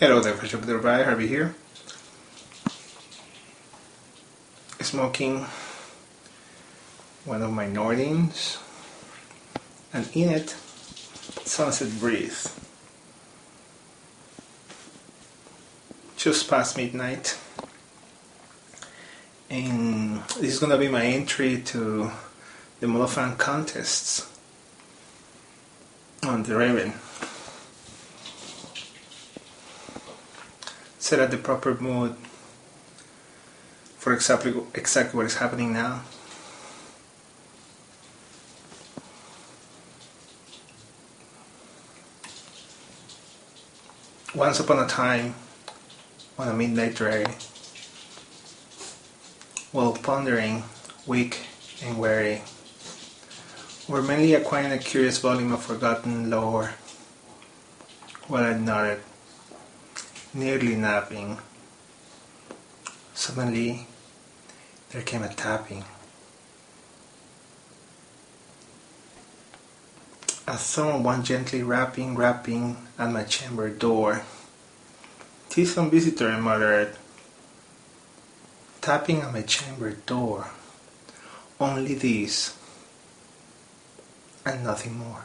Hello there, Bishop Derby, Harvey here. Smoking one of my Nordings, and in it, Sunset Breeze. Just past midnight, and this is gonna be my entry to the Mollophant contests on the Raven. Set at the proper mood for exactly exactly what is happening now. Once upon a time, on a midnight drive, while pondering, weak and weary, or mainly acquiring a curious volume of forgotten lore, while I nodded nearly napping. Suddenly, there came a tapping. As someone gently rapping, rapping at my chamber door. Tis some visitor, I muttered. Tapping at my chamber door. Only this, and nothing more.